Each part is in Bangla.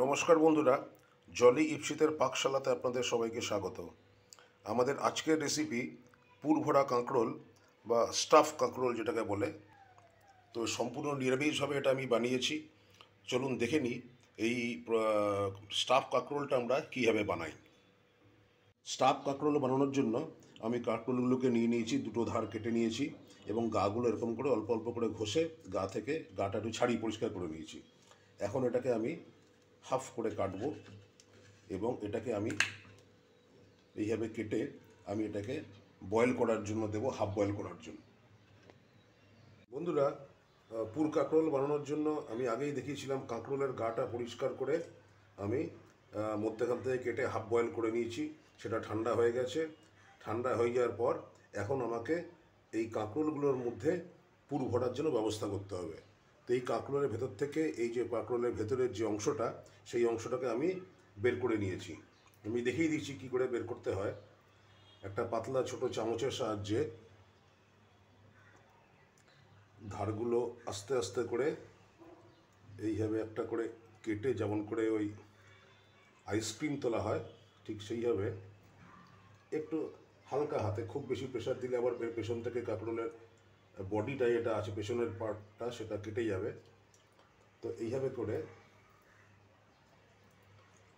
নমস্কার বন্ধুরা, জলি ইপসিতের পাকশালাতে আপনাদের সবাইকে স্বাগত। আমাদের আজকের রেসিপি পুরভরা কাঁকরোল বা স্টাফ কাঁকরোল যেটাকে বলে। তো সম্পূর্ণ নিরামিষভাবে এটা আমি বানিয়েছি। চলুন দেখে নিই এই স্টাফ কাঁকরোলটা আমরা কীভাবে বানাই। স্টাফ কাঁকরোল বানানোর জন্য আমি কাঁকরোলগুলোকে নিয়ে নিয়েছি, দুটো ধার কেটে নিয়েছি এবং গাগুলো এরকম করে অল্প অল্প করে ঘষে গা থেকে গাটা একটু ছাড়িয়ে পরিষ্কার করে নিয়েছি। এখন এটাকে আমি হাফ করে কাটবো এবং এটাকে আমি এইভাবে কেটে আমি এটাকে বয়েল করার জন্য দেবো, হাফ বয়েল করার জন্য। বন্ধুরা পুর কাঁকরোল বানানোর জন্য আমি আগেই দেখিয়েছিলাম কাঁকরোলের গাটা পরিষ্কার করে আমি মধ্যেখান থেকে কেটে হাফ বয়েল করে নিয়েছি, সেটা ঠান্ডা হয়ে গেছে। ঠান্ডা হয়ে যাওয়ার পর এখন আমাকে এই কাঁকরোলগুলোর মধ্যে পুর ভরার জন্য ব্যবস্থা করতে হবে। তো এই কাঁকরোলের ভেতর থেকে, এই যে কাঁকরোলের ভেতরের যে অংশটা, সেই অংশটাকে আমি বের করে নিয়েছি। আমি দেখিয়ে দিচ্ছি কী করে বের করতে হয়। একটা পাতলা ছোট চামচের সাহায্যে ধারগুলো আস্তে আস্তে করে, এইভাবে একটা করে কেটে, যেমন করে ওই আইসক্রিম তোলা হয়, ঠিক সেইভাবে একটু হালকা হাতে, খুব বেশি প্রেশার দিলে আবার পেছন থেকে কাঁকরোলের বডিটা যেটা আছে, পেছনের পার্টটা সেটা কেটে যাবে। তো এইভাবে করে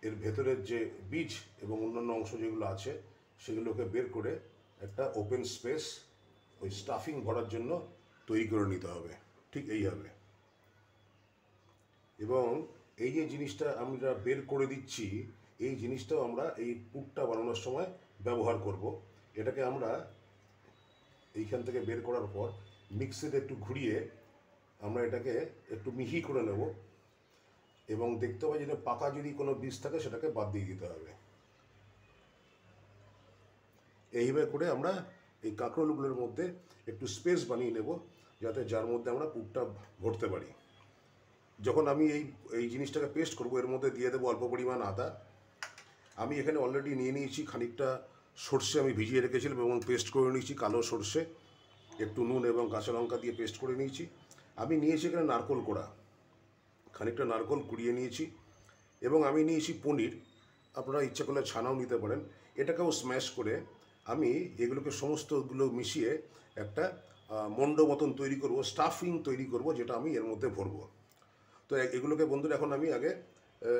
এর ভেতরের যে বীজ এবং অন্যান্য অংশ যেগুলো আছে, সেগুলোকে বের করে একটা ওপেন স্পেস ওই স্টাফিং ভরার জন্য তৈরি করে নিতে হবে। ঠিক এইভাবে। এবং এই যে জিনিসটা আমরা বের করে দিচ্ছি, এই জিনিসটাও আমরা এই পুরটা বানানোর সময় ব্যবহার করব। এটাকে আমরা এইখান থেকে বের করার পর মিক্সিতে একটু ঘুরিয়ে আমরা এটাকে একটু মিহি করে নেব। এবং দেখতে হবে যেটা পাকা যদি কোনো বীজ থাকে সেটাকে বাদ দিয়ে দিতে হবে। এইভাবে করে আমরা এই কাঁকরোলগুলোর মধ্যে একটু স্পেস বানিয়ে নেব, যাতে যার মধ্যে আমরা পুরটা ভরতে পারি। যখন আমি এই এই জিনিসটাকে পেস্ট করব, এর মধ্যে দিয়ে দেবো অল্প পরিমাণ আদা। আমি এখানে অলরেডি নিয়ে নিয়েছি খানিকটা সর্ষে আমি ভিজিয়ে রেখেছিলাম এবং পেস্ট করে নিয়েছি, কালো সর্ষে, একটু নুন এবং কাঁচা লঙ্কা দিয়ে পেস্ট করে নিয়েছি। আমি নিয়েছি এখানে নারকোল কোড়া। খানিকটা নারকোল কুড়িয়ে নিয়েছি এবং আমি নিয়েছি পনির। আপনারা ইচ্ছা করলে ছানাও নিতে পারেন। এটাকেও স্ম্যাশ করে আমি এগুলোকে সমস্তগুলো মিশিয়ে একটা মণ্ড মতন তৈরি করব স্টাফিং তৈরি করব, যেটা আমি এর মধ্যে ভরবো। তো এগুলোকে বন্ধুরা এখন আমি আগে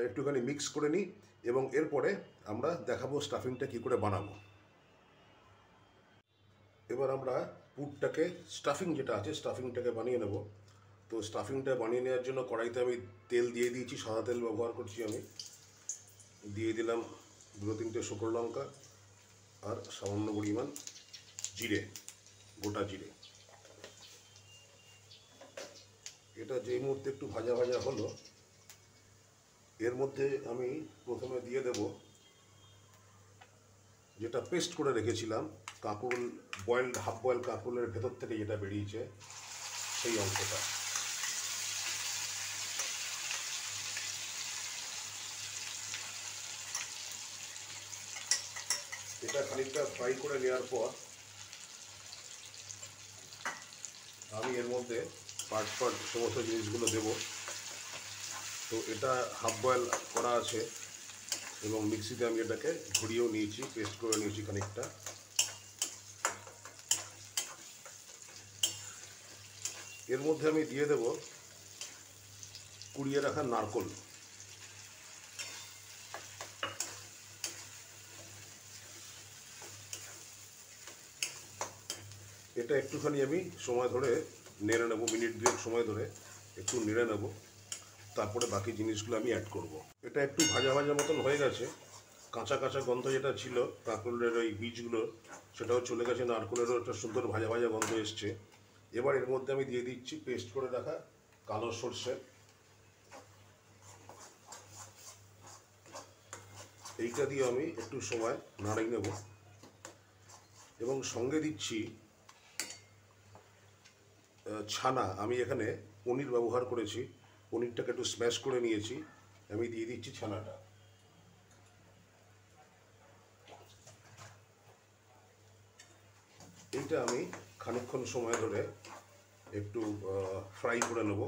একটুখানি মিক্স করে নিই। এবং এরপরে আমরা দেখাবো স্টাফিংটা কী করে বানাবো। এবার আমরা পুরটাকে, স্টাফিং যেটা আছে, স্টাফিংটাকে বানিয়ে নেব। তো স্টাফিংটা বানিয়ে নেওয়ার জন্য কড়াইতে আমি তেল দিয়ে দিয়েছি, সাদা তেল ব্যবহার করছি আমি। দিয়ে দিলাম দুটো তিনটে শুকনো লঙ্কা আর সামান্য পরিমাণ জিরে, গোটা জিরে। এটা যেই মুহূর্তে একটু ভাজা ভাজা হলো এর মধ্যে আমি প্রথমে দিয়ে দেব যেটা পেস্ট করে রেখেছিলাম কাঁকুল বয়েলড হাফ বয়েল কাঁকুলের ভেতর থেকে যেটা বেরিয়েছে, সেই অংশটা। এটা খানিকটা ফ্রাই করে নেওয়ার পর আমি এর মধ্যে পার্ট পার্ট সমস্ত জিনিসগুলো দেব। তো এটা হাফ বয়েল করা আছে এবং মিক্সিতে আমি এটাকে ঘুরিয়েও নিয়েছি পেস্ট করে নিয়েছি খানিকটা। এর মধ্যে আমি দিয়ে দেব কুড়িয়ে রাখা নারকল। এটা একটুখানি আমি সময় ধরে নেড়ে নেব, মিনিট দুয়েক সময় ধরে একটু নেড়ে নেব। তারপরে বাকি জিনিসগুলো আমি অ্যাড করব। এটা একটু ভাজা ভাজা মতন হয়ে গেছে। কাঁচা কাঁচা গন্ধ যেটা ছিল কাঁকরোলের ওই বীজগুলো, সেটাও চলে গেছে। নারকলেরও একটা সুন্দর ভাজা ভাজা গন্ধ এসছে। এবার এর মধ্যে আমি দিয়ে দিচ্ছি পেস্ট করে রাখা কালো সর্ষে। এইটা দিয়ে আমি একটু সময় নাড়িয়ে নেব। এবং সঙ্গে দিচ্ছি ছানা। আমি এখানে পনির ব্যবহার করেছি। পনিরটাকে একটু স্ম্যাশ করে নিয়েছি। আমি দিয়ে দিচ্ছি ছানাটা। এইটা আমি খানিকক্ষণ সময় ধরে একটু ফ্রাই করে নেব।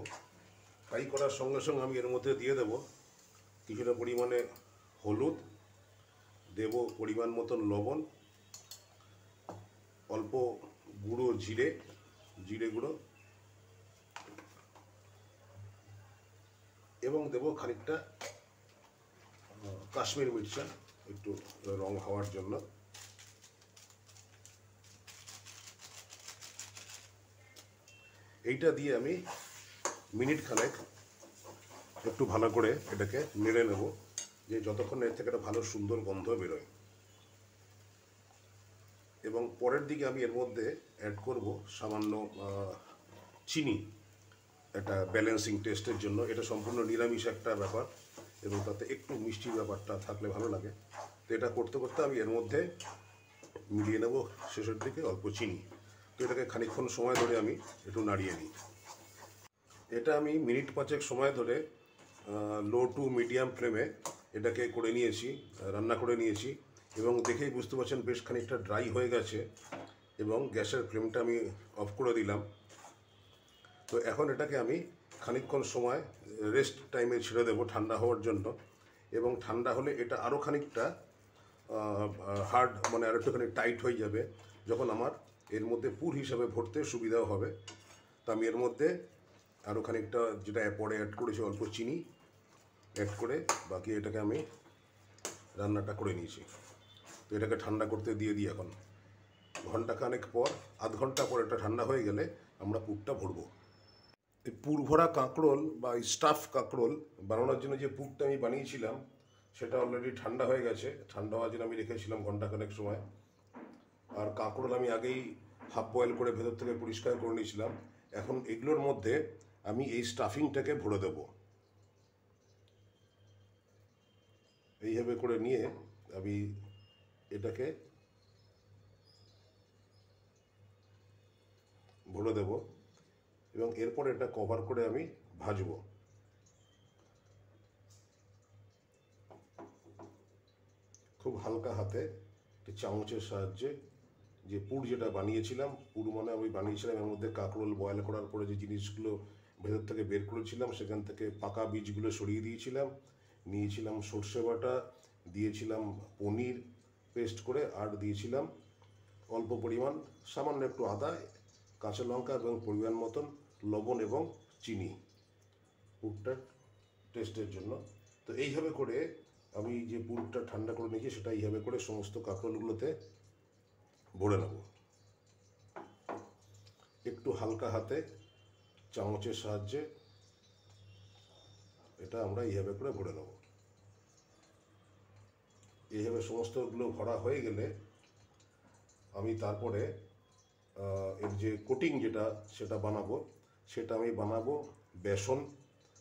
ফ্রাই করার সঙ্গে সঙ্গে আমি এর মধ্যে দিয়ে দেব কিছুটা পরিমাণে হলুদ, দেব পরিমাণ মতন লবণ, অল্প গুঁড়ো জিরে জিরে গুঁড়ো এবং দেব খানিকটা কাশ্মীর মির্চা একটু রং হওয়ার জন্য। এইটা দিয়ে আমি মিনিট খানেক একটু ভালো করে এটাকে নেড়ে নেব, যে যতক্ষণ এর থেকে একটা ভালো সুন্দর গন্ধ বেরোয়। এবং পরের দিকে আমি এর মধ্যে অ্যাড করব সামান্য চিনি। একটা ব্যালেন্সিং টেস্টের জন্য। এটা সম্পূর্ণ নিরামিষ একটা ব্যাপার এবং তাতে একটু মিষ্টির ব্যাপারটা থাকলে ভালো লাগে। তো এটা করতে করতে আমি এর মধ্যে মিলিয়ে নেব শেষের দিকে অল্প চিনি। তো এটাকে খানিকক্ষণ সময় ধরে আমি একটু নাড়িয়ে নিই। এটা আমি মিনিট পাঁচেক সময় ধরে লো টু মিডিয়াম ফ্লেমে এটাকে করে নিয়েছি, রান্না করে নিয়েছি এবং দেখেই বুঝতে পারছেন বেশ খানিকটা ড্রাই হয়ে গেছে এবং গ্যাসের ফ্লেমটা আমি অফ করে দিলাম। তো এখন এটাকে আমি খানিকক্ষণ সময় রেস্ট টাইমে ছেড়ে দেবো ঠান্ডা হওয়ার জন্য এবং ঠান্ডা হলে এটা আরও খানিকটা হার্ড মানে আর একটুখানি টাইট হয়ে যাবে। যখন আমার এর মধ্যে পুর হিসাবে ভরতে সুবিধাও হবে। তো আমি এর মধ্যে আরও খানিকটা যেটা পরে অ্যাড করেছি অল্প চিনি অ্যাড করে বাকি এটাকে আমি রান্নাটা করে নিয়েছি। তো এটাকে ঠান্ডা করতে দিয়ে দিই এখন। ঘণ্টা খানেক পর, আধ ঘণ্টা পর এটা ঠান্ডা হয়ে গেলে আমরা পুরটা ভরবো। এই পুর কাঁকরোল বা স্টাফ কাঁকরোল বানানোর জন্য যে পুরটা আমি বানিয়েছিলাম, সেটা অলরেডি ঠান্ডা হয়ে গেছে। ঠান্ডা হওয়ার জন্য আমি রেখেছিলাম ঘন্টাখানেক সময়। আর কাঁকরোল আমি আগেই হাফ বয়েল করে ভেতর থেকে পরিষ্কার করে নিয়েছিলাম। এখন এগুলোর মধ্যে আমি এই স্টাফিংটাকে ভরে দেবো। এইভাবে করে নিয়ে আমি এটাকে ভরে দেব। এবং এরপর এটা কভার করে আমি ভাজবো। খুব হালকা হাতে একটি চামচের সাহায্যে যে পুর যেটা বানিয়েছিলাম, পুর মানে আমি বানিয়েছিলাম এর মধ্যে কাঁকরোল বয়েল করার পরে যে জিনিসগুলো ভেতর থেকে বের করেছিলাম, সেখান থেকে পাকা বীজগুলো সরিয়ে দিয়েছিলাম। নিয়েছিলাম সর্ষে বাটা, দিয়েছিলাম পনির পেস্ট করে আর দিয়েছিলাম অল্প পরিমাণ, সামান্য একটু আদা, কাঁচা লঙ্কা এবং পরিমাণ মতন লবণ এবং চিনি পুরটার টেস্টের জন্য। তো এইভাবে করে আমি যে পুরটা ঠান্ডা করে নিয়েছি, সেটা এইভাবে করে সমস্ত কাঁকরোলগুলোতে ভরে নেব। একটু হালকা হাতে চামচের সাহায্যে এটা আমরা এইভাবে করে ভরে নেব। এইভাবে সমস্তগুলো ভরা হয়ে গেলে আমি তারপরে এর যে কোটিং যেটা, সেটা বানাবো। সেটা আমি বানাবো, বেসন,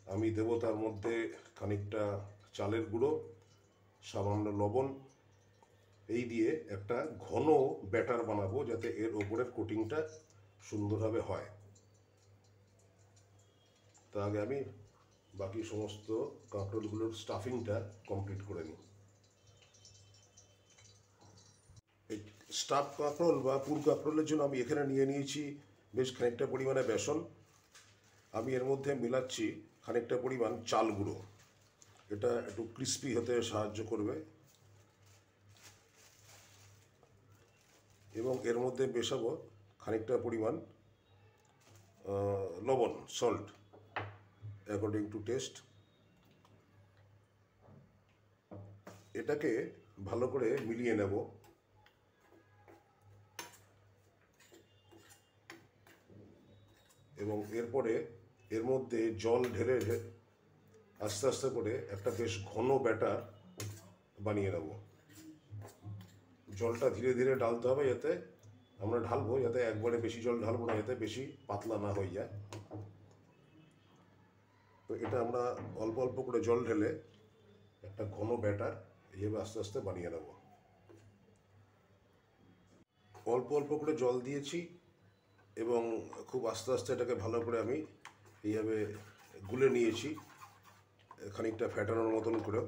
আমি দেবো তার মধ্যে খানিকটা চালের গুঁড়ো, সামান্য লবণ, এই দিয়ে একটা ঘন ব্যাটার বানাবো যাতে এর ওপরের কোটিংটা সুন্দরভাবে হয়। তা আগে আমি বাকি সমস্ত কাঁকরোলগুলোর স্টাফিংটা কমপ্লিট করে নিই। এই স্টাফ কাঁকরোল বা পুর কাঁকরোলের জন্য আমি এখানে নিয়ে নিয়েছি বেশ খানিকটা পরিমাণে বেসন। আমি এর মধ্যে মিলাচ্ছি খানিকটা পরিমাণ চাল গুঁড়ো। এটা একটু ক্রিস্পি হতে সাহায্য করবে। এবং এর মধ্যে মেশাবো খানিকটা পরিমাণ লবণ সল্ট অ্যাকর্ডিং টু টেস্ট এটাকে ভালো করে মিলিয়ে নেব। এবং এরপরে এর মধ্যে জল ঢেলে আস্তে আস্তে করে একটা বেশ ঘন ব্যাটার বানিয়ে নেব। জলটা ধীরে ধীরে ঢালতে হবে যাতে আমরা ঢালবো, যাতে একবারে বেশি জল ঢালবো না, যাতে বেশি পাতলা না হয়ে যায়। তো এটা আমরা অল্প অল্প করে জল ঢেলে একটা ঘন ব্যাটার এইভাবে আস্তে আস্তে বানিয়ে নেব। অল্প অল্প করে জল দিয়েছি এবং খুব আস্তে আস্তে এটাকে ভালো করে আমি এইভাবে গুলে নিয়েছি, খানিকটা ফ্যাটানোর মতন করে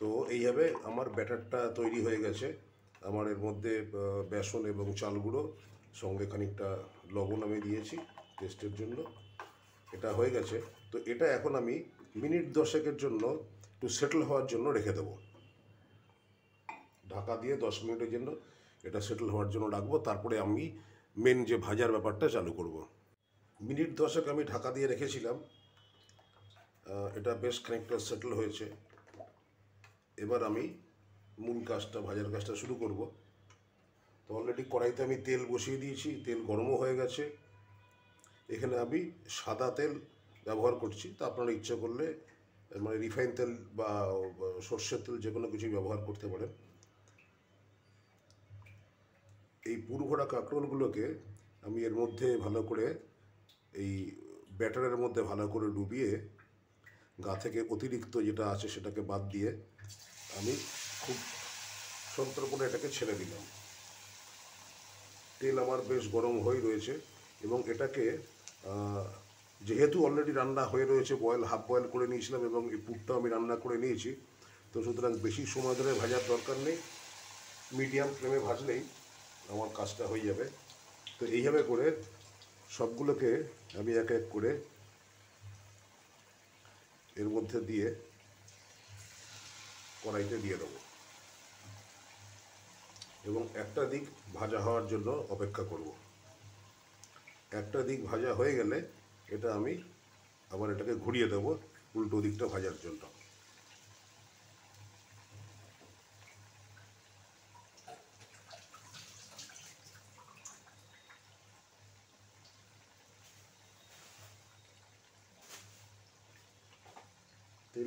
তো এইভাবে আমার ব্যাটারটা তৈরি হয়ে গেছে। আমার এর মধ্যে বেসন এবং চাল গুঁড়ো সঙ্গে খানিকটা লবণ আমি দিয়েছি টেস্টের জন্য। এটা হয়ে গেছে। তো এটা এখন আমি মিনিট দশেকের জন্য একটু সেটেল হওয়ার জন্য রেখে দেবো। ঢাকা দিয়ে দশ মিনিটের জন্য এটা সেটেল হওয়ার জন্য রাখব। তারপরে আমি মেন যে ভাজার ব্যাপারটা চালু করব। মিনিট দশেক আমি ঢাকা দিয়ে রেখেছিলাম। এটা বেশ খানিকটা সেটেল হয়েছে। এবার আমি মূল কাজটা, ভাজার কাজটা শুরু করব। তো অলরেডি কড়াইতে আমি তেল বসিয়ে দিয়েছি, তেল গরমও হয়ে গেছে। এখানে আমি সাদা তেল ব্যবহার করছি। তা আপনারা ইচ্ছা করলে মানে রিফাইন তেল বা সর্ষের তেল যে কোনো কিছুই ব্যবহার করতে পারেন। এই পুরভরা কাঁকরোলগুলোকে আমি এর মধ্যে ভালো করে এই ব্যাটারের মধ্যে ভালো করে ডুবিয়ে গা থেকে অতিরিক্ত যেটা আছে সেটাকে বাদ দিয়ে আমি খুব সন্তর্পণে এটাকে ছেড়ে দিলাম। তেল আমার বেশ গরম হয়ে রয়েছে এবং এটাকে যেহেতু অলরেডি রান্না হয়ে রয়েছে বয়েল হাফ বয়েল করে নিয়েছিলাম এবং এই পুরটাও আমি রান্না করে নিয়েছি, তো সুতরাং বেশি সময় ধরে ভাজার দরকার নেই। মিডিয়াম ফ্লেমে ভাজলেই আমার কাজটা হয়ে যাবে। তো এইভাবে করে সবগুলোকে আমি এক এক করে এর মধ্যে দিয়ে কড়াইতে দিয়ে দেবো। এবং একটা দিক ভাজা হওয়ার জন্য অপেক্ষা করব। একটা দিক ভাজা হয়ে গেলে এটা আমি আবার এটাকে ঘুরিয়ে দেবো উল্টো দিকটা ভাজার জন্য।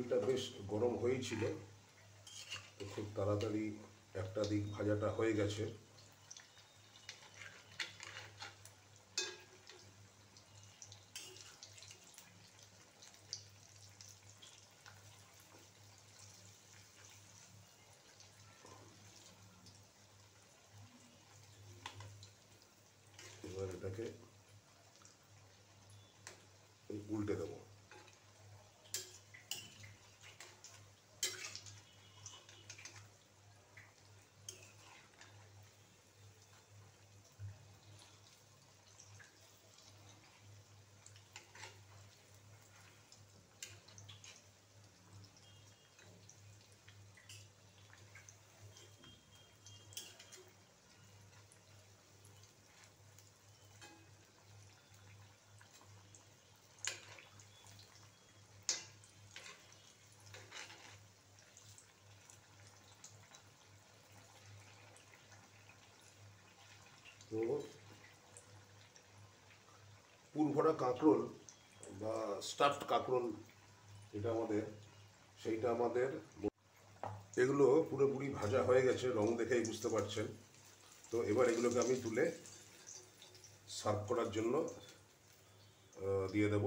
তেলটা বেশ গরম হয়েছিল তো খুব তাড়াতাড়ি একটা দিক ভাজাটা হয়ে গেছে এবার এটাকে এই উল্টে দেবো তো পুরভরা কাঁকরোল বা স্টাফড কাঁকরোল এটা আমাদের, সেইটা আমাদের এগুলো পুরোপুরি ভাজা হয়ে গেছে, রং দেখেই বুঝতে পারছেন। তো এবার এগুলোকে আমি তুলে সার্ভ করার জন্য দিয়ে দেব।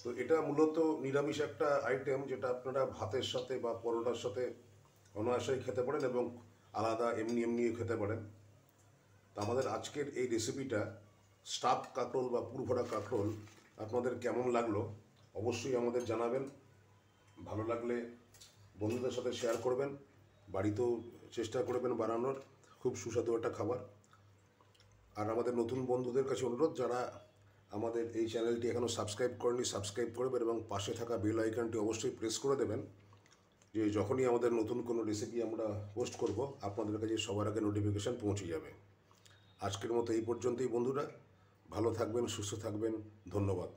তো এটা মূলত নিরামিষ একটা আইটেম যেটা আপনারা ভাতের সাথে বা পরোটার সাথে অনায়াসেই খেতে পারেন এবং আলাদা এমনি এমনিও খেতে পারেন। তা আমাদের আজকের এই রেসিপিটা স্টাফ কাঁকরোল বা পুরভরা কাঁকরোল আপনাদের কেমন লাগল অবশ্যই আমাদের জানাবেন। ভালো লাগলে বন্ধুদের সাথে শেয়ার করবেন, বাড়িতেও চেষ্টা করবেন বানানোর খুব সুস্বাদু একটা খাবার। আর আমাদের নতুন বন্ধুদের কাছে অনুরোধ, যারা আমাদের এই চ্যানেলটি এখনও সাবস্ক্রাইব করেনি সাবস্ক্রাইব করবেন এবং পাশে থাকা বেল আইকনটি অবশ্যই প্রেস করে দেবেন। যে যখনই আমাদের নতুন কোনো রেসিপি আমরা পোস্ট করব, আপনাদের কাছে সবার আগে নোটিফিকেশান পৌঁছে যাবে। আজকের মতো এই পর্যন্তই বন্ধুরা। ভালো থাকবেন সুস্থ থাকবেন ধন্যবাদ।